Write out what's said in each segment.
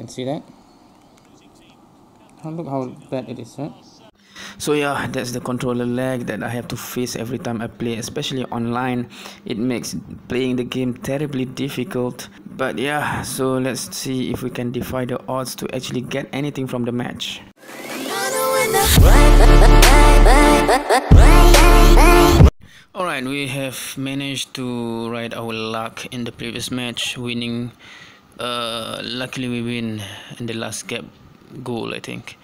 can see that. Look how bad it is right? So yeah that's the controller lag that i have to face every time i play especially online. It makes playing the game terribly difficult. But yeah so let's see if we can defy the odds to actually get anything from the match. Alright, we have managed to ride our luck in the previous match, winning. Uh, luckily, we win in the last gap goal, I think.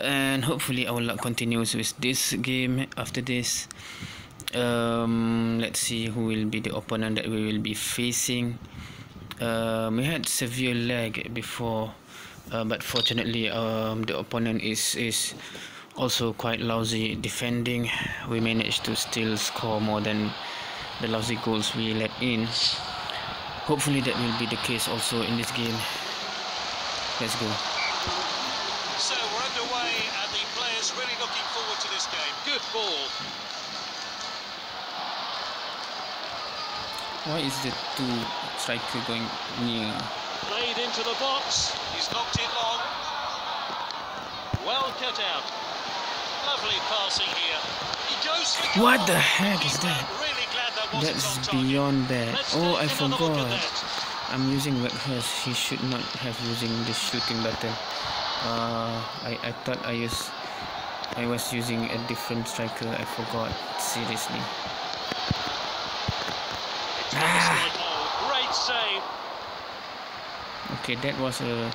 And hopefully, our luck continues with this game after this. Um, let's see who will be the opponent that we will be facing. Um, we had severe lag before, uh, but fortunately, um, the opponent is is also quite lousy defending we managed to still score more than the lousy goals we let in hopefully that will be the case also in this game. Let's go. So we're underway and the players really looking forward to this game. Good ball. Why is the two striker going near? Played into the box. He's knocked it long. Well cut out. Lovely passing here. He goes What the heck is that? That's beyond that. Oh, I forgot. I'm using Weghorst. He should not have using the shooting button. Uh, I, I thought I used I was using a different striker. I forgot. Seriously. Ah. Okay, that was a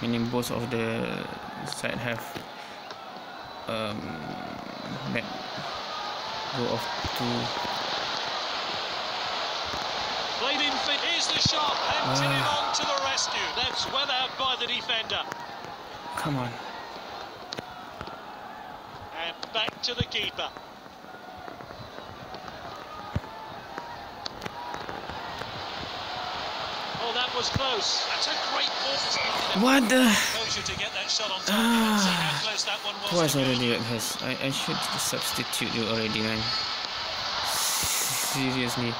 meaning both of the side have um, let go of two. Played in fit. Here's the shot. And uh, on to the rescue. That's well out by the defender. Come on. And back to the keeper. Oh, that was close. That's a great ball. What the? Ah, twice already at his. I, I should substitute you already, man. Seriously.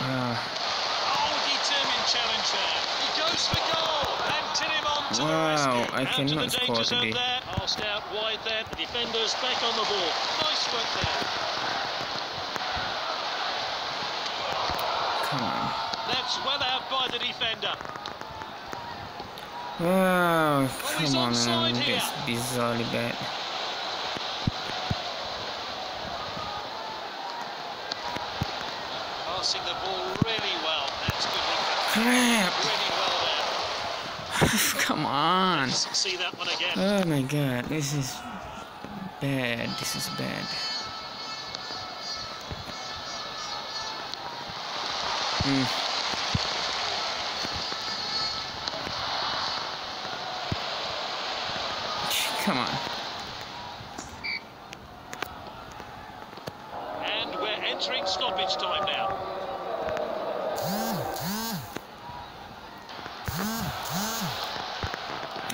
Ah. Oh, wow, I cannot score today. Wide there. The defenders back on the ball. Nice work there. Come on. That's well out by the defender. Oh, oh come on, man. That's bizarrely bad. Passing the ball really well. That's good. Crap. Really well there. Come on. See that one again. Oh my god, this is bad. This is bad. Mm. Come on. And we're entering stoppage time now.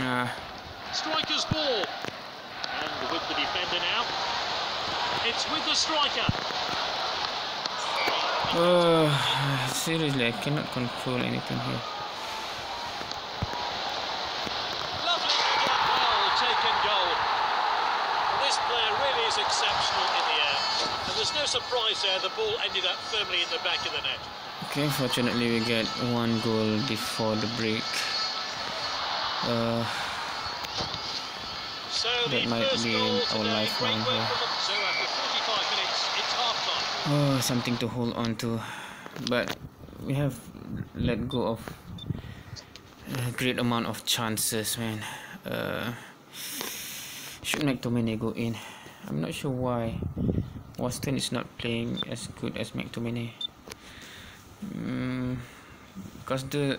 Striker's ball. And with the defender now. It's with the striker. Oh, seriously, I cannot control anything here. Lovely, well taken goal. This player really is exceptional in the air. And there's no surprise there, the ball ended up firmly in the back of the net. Okay, fortunately we get one goal before the break. Uh, so that might be our lifeline here. So after 45 minutes, it's half time. Oh, something to hold on to. But we have let go of a great amount of chances, man. Uh, should McTominay go in? I'm not sure why. Waston is not playing as good as McTominay. Mm, because the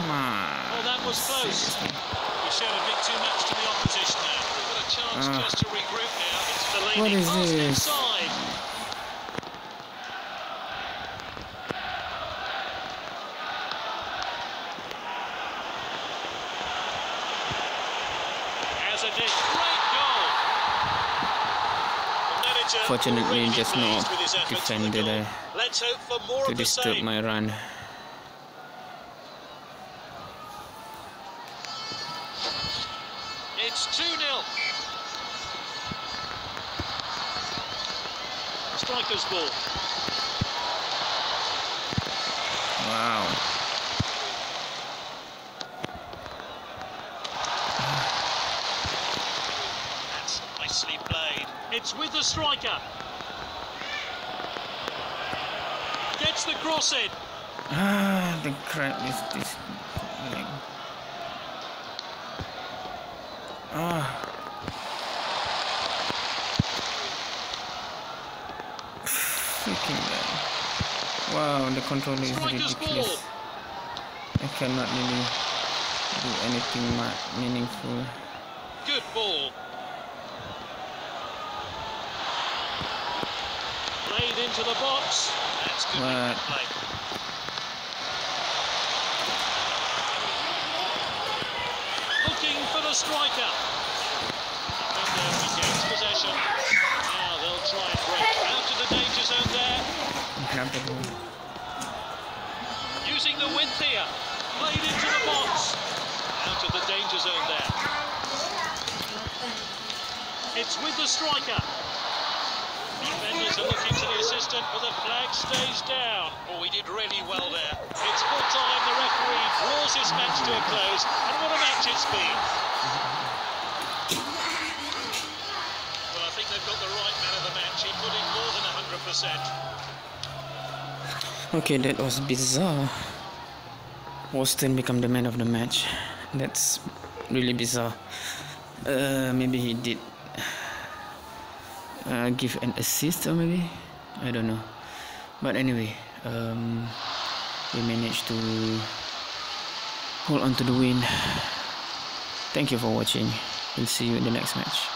come on. Well, that was close. We showed a bit too much to the opposition there. They've got a chance Ah. just to regroup now. It's Fellaini What is this? inside. As great goal. Fortunately, just not with his efforts for the defended, uh, Let's hope for more To disturb my run. It's 2 0. Striker's ball. Wow. That's nicely played. It's with the striker. Gets the cross in. Ah, the crap is this. Ah. Freaking bad. Wow, the controller is ridiculous. I cannot really do anything meaningful. Good ball. Played into the box. That's good play. Looking for the striker. Defender possession. Now they'll try and break out of the danger zone there. Using the width here. Played into the box. Out of the danger zone there. It's with the striker. Defenders are looking to but the flag stays down. Oh, he did really well there. It's full time. The referee draws this match to a close. And what a match it's been. Well, I think they've got the right man of the match. He put in more than 100%. Okay, that was bizarre. Waston become the man of the match. That's really bizarre. Uh, maybe he did uh, give an assist or maybe I don't know. But anyway, um, we managed to hold on to the win. Thank you for watching. We'll see you in the next match.